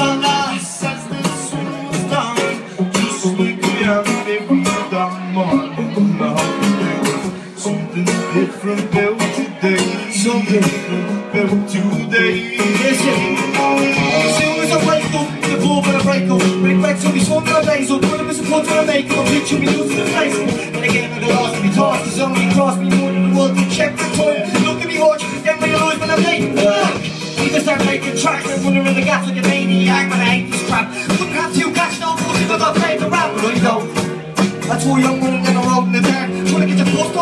on ice as the was down, just every morning. Now there was something different built today. Something different built today. Listen, as soon as I wake up, the gonna break. Big bags on me, days up. One of us put on a makeup, I'm picture me losing the face. And again, I got lost, me tossed, the me crossed me more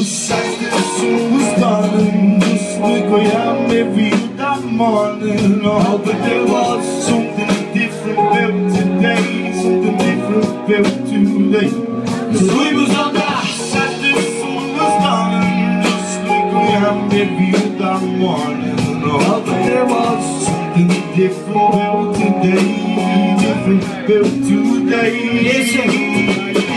I'm not push as the sun was dawning, just like I am every other morning. Oh, but there was something different built today, something different built today. Cause we was on the ice as the sun was dawning, just like I am every other morning. Oh, but there was something different built today, different built today. Listen, I'm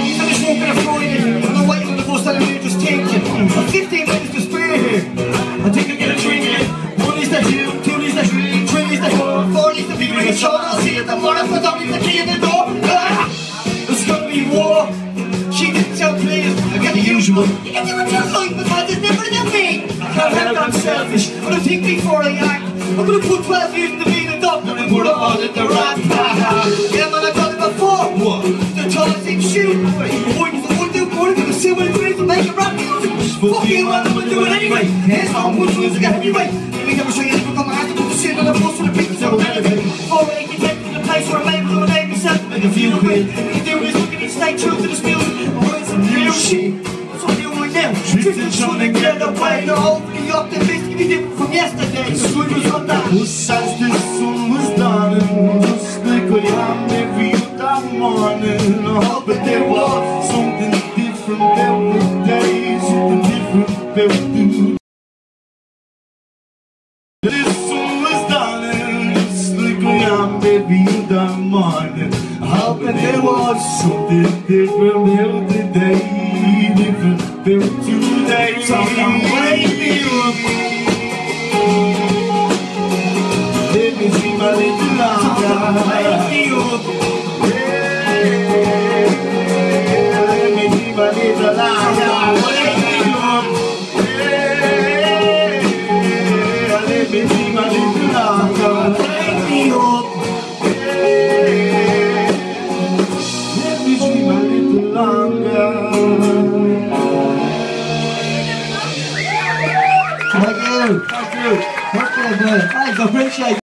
in the show. I'll see it tomorrow, so don't leave the key in the door. Ah! There's gonna be war. She didn't tell players. I get the usual. You can do it your life, but it's never than me. I can't help I'm selfish. But I think before I act. I'm gonna put 12 years into being a doctor and put it all in the rap. yeah, man, I've done it before. What? The toxic shoot. Boys, I wouldn't do what is make a rap music. Fuck you, man, I'm gonna do it anyway. Here's gonna music heavyweight. Let me never the place where I'm able to name myself and make a few quid. Can do this, we can stay true to the skills. Writing some new shit. That's what I'm doing now. Drifting, trying to get away. The hopefully optimistic, be different from yesterday. Cause we was on that. Push as the sun was dawning, just like I am every other morning. Oh, but there was something different built today, something different built today. Morning. Oh, but there was something different built today, different built today. So wake me up. Let me see my little longer. Wake me up. Appreciate.